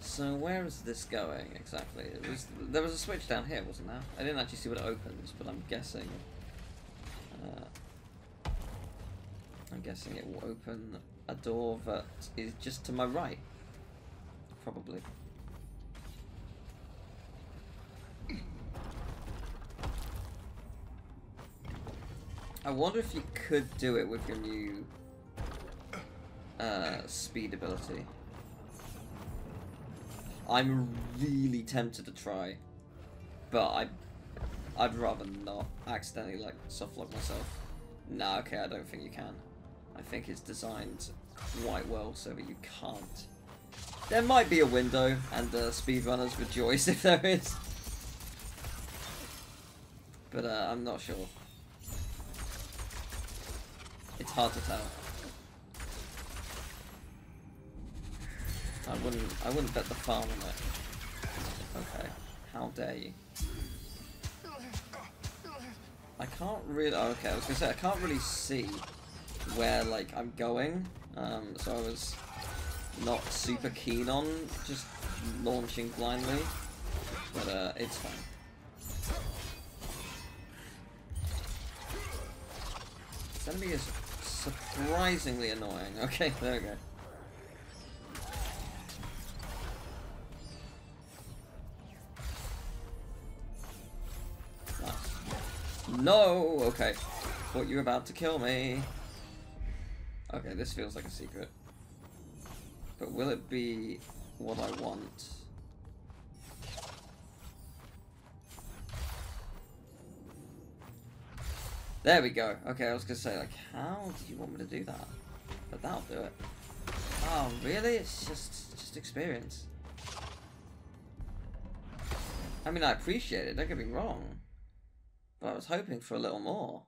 So where is this going exactly? It was there was a switch down here, wasn't there? I didn't actually see what it opens, but I'm guessing. Uh, I'm guessing it will open a door that is just to my right. Probably. I wonder if you could do it with your new uh, speed ability. I'm really tempted to try, but I, I'd rather not accidentally like softlock myself. No, okay, I don't think you can. I think it's designed quite well so that you can't. There might be a window, and uh, speedrunners rejoice if there is. But uh, I'm not sure. It's hard to tell. I wouldn't. I wouldn't bet the farm on it. Okay. How dare you? I can't really. Oh, okay, I was gonna say I can't really see where like I'm going. Um, so I was not super keen on just launching blindly, but uh, it's fine. This enemy is surprisingly annoying. Okay, there we go. No! Okay. Thought you were about to kill me. Okay, this feels like a secret. But will it be what I want? There we go. Okay, I was gonna say, like, how do you want me to do that? But that'll do it. Oh, really? It's just, just experience. I mean, I appreciate it, don't get me wrong. But I was hoping for a little more.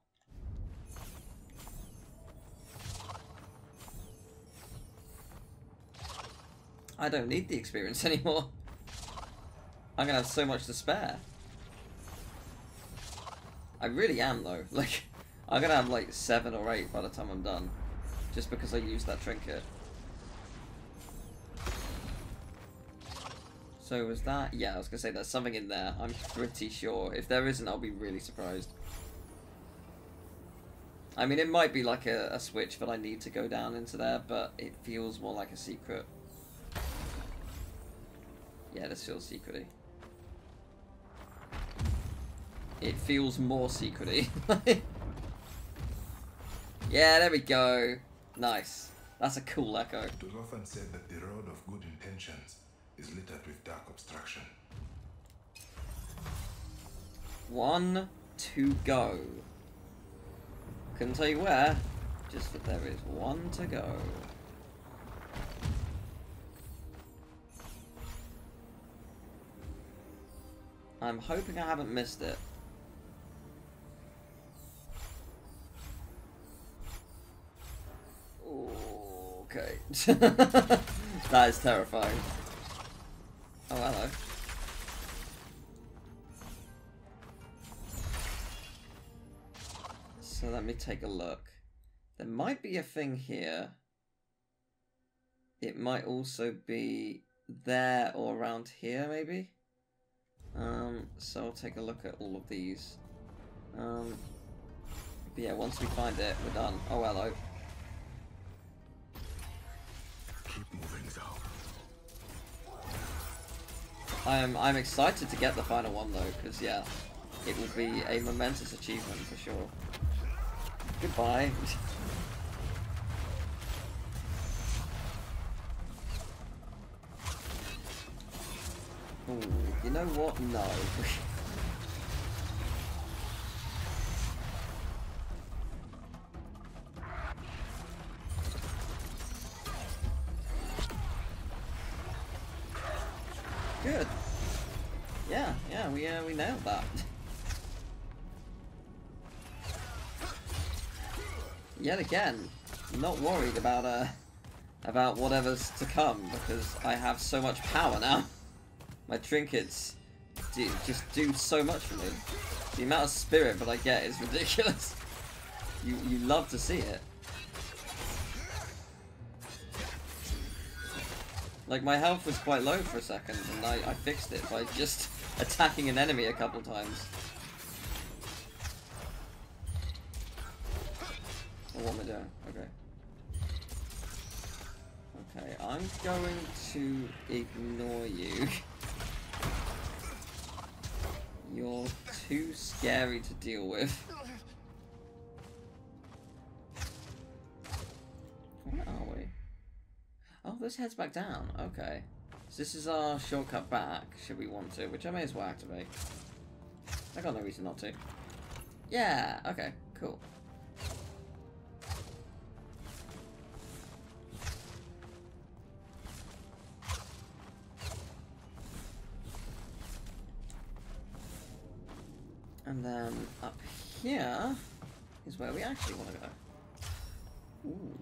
I don't need the experience anymore. I'm gonna have so much to spare. I really am though. Like, I'm gonna have like seven or eight by the time I'm done. Just because I used that trinket. So was that? Yeah, I was gonna say there's something in there. I'm pretty sure. If there isn't, I'll be really surprised. I mean, it might be like a, a switch that I need to go down into there, but it feels more like a secret. Yeah, this feels secrety. It feels more secrety. yeah, there we go. Nice. That's a cool echo. It was often said that the road of good intentions is littered with dark obstruction. One to go. Couldn't tell you where, just that there is one to go. I'm hoping I haven't missed it. Ooh, okay. that is terrifying. Oh, hello. So let me take a look. There might be a thing here. It might also be there or around here, maybe? Um, so I'll take a look at all of these. Um, but yeah, once we find it, we're done. Oh, hello. Keep moving, Zau. I'm I'm excited to get the final one though, because yeah, it will be a momentous achievement for sure. Goodbye. Ooh, you know what? No. Good. Yeah, yeah, we uh, we nailed that. Yet again, not worried about uh about whatever's to come because I have so much power now. My trinkets do, just do so much for me. The amount of spirit that I get is ridiculous. You you love to see it. Like, my health was quite low for a second, and I, I fixed it by just attacking an enemy a couple times. Oh, what am I doing? Okay. Okay, I'm going to ignore you. You're too scary to deal with. Where are we? Oh, this heads back down. Okay. So this is our shortcut back, should we want to, which I may as well activate. I got no reason not to. Yeah, okay, cool. And then up here is where we actually want to go. Ooh.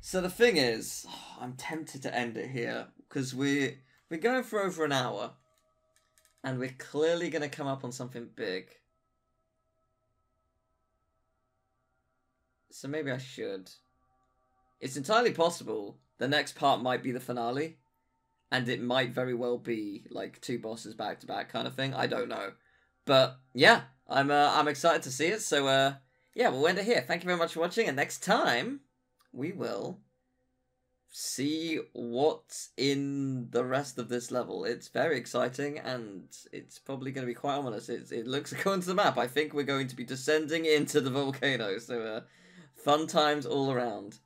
So the thing is, I'm tempted to end it here because we we're going for over an hour, and we're clearly going to come up on something big. So maybe I should. It's entirely possible the next part might be the finale, and it might very well be like two bosses back to back kind of thing. I don't know, but yeah, I'm uh, I'm excited to see it. So uh, yeah, we'll end it here. Thank you very much for watching, and next time we will see what's in the rest of this level. It's very exciting and it's probably going to be quite ominous. It's, it looks according to the map. I think we're going to be descending into the volcano. So uh, fun times all around.